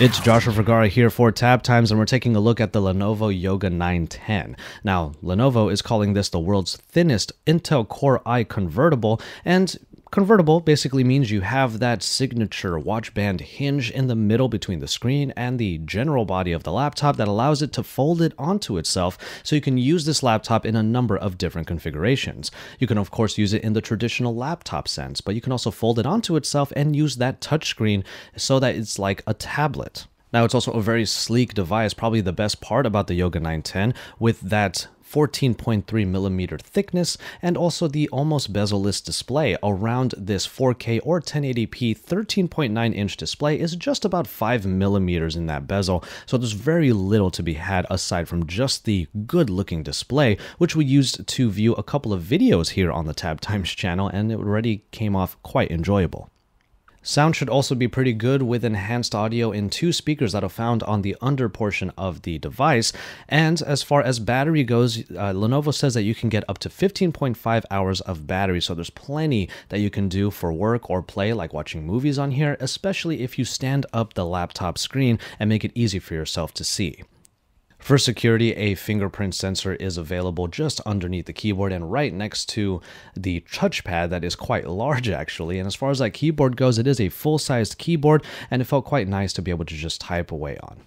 It's Joshua Vergara here for Tab Times, and we're taking a look at the Lenovo Yoga 910. Now, Lenovo is calling this the world's thinnest Intel Core i convertible, and Convertible basically means you have that signature watch band hinge in the middle between the screen and the general body of the laptop that allows it to fold it onto itself so you can use this laptop in a number of different configurations. You can of course use it in the traditional laptop sense, but you can also fold it onto itself and use that touchscreen so that it's like a tablet. Now, it's also a very sleek device, probably the best part about the Yoga 910 with that 14.3 millimeter thickness, and also the almost bezel-less display around this 4K or 1080p 13.9 inch display is just about 5 millimeters in that bezel, so there's very little to be had aside from just the good looking display, which we used to view a couple of videos here on the Tab Times channel, and it already came off quite enjoyable. Sound should also be pretty good with enhanced audio in two speakers that are found on the under portion of the device. And as far as battery goes, uh, Lenovo says that you can get up to 15.5 hours of battery. So there's plenty that you can do for work or play, like watching movies on here, especially if you stand up the laptop screen and make it easy for yourself to see. For security, a fingerprint sensor is available just underneath the keyboard and right next to the touchpad that is quite large actually. And as far as that keyboard goes, it is a full-sized keyboard and it felt quite nice to be able to just type away on.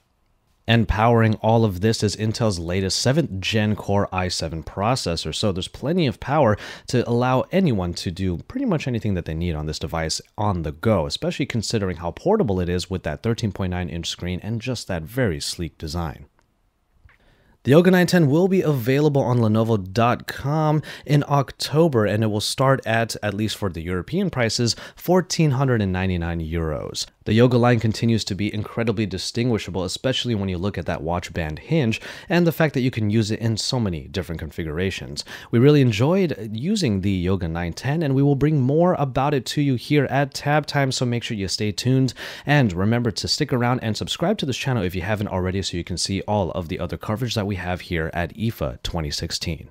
And powering all of this is Intel's latest 7th gen Core i7 processor, so there's plenty of power to allow anyone to do pretty much anything that they need on this device on the go, especially considering how portable it is with that 13.9 inch screen and just that very sleek design. The Yoga 910 will be available on Lenovo.com in October and it will start at, at least for the European prices, 1499 euros. The Yoga line continues to be incredibly distinguishable, especially when you look at that watch band hinge and the fact that you can use it in so many different configurations. We really enjoyed using the Yoga 910 and we will bring more about it to you here at Tab Time, so make sure you stay tuned and remember to stick around and subscribe to this channel if you haven't already so you can see all of the other coverage that we have here at IFA 2016.